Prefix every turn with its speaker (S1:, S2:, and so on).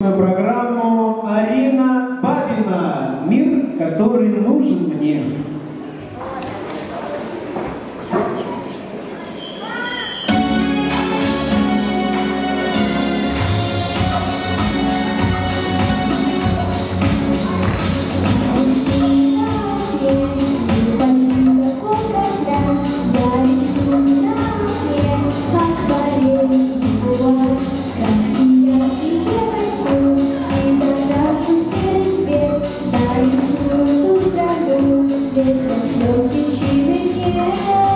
S1: программу Арина Бабина «Мир, который нужен мне».
S2: 天堂，有你去明天。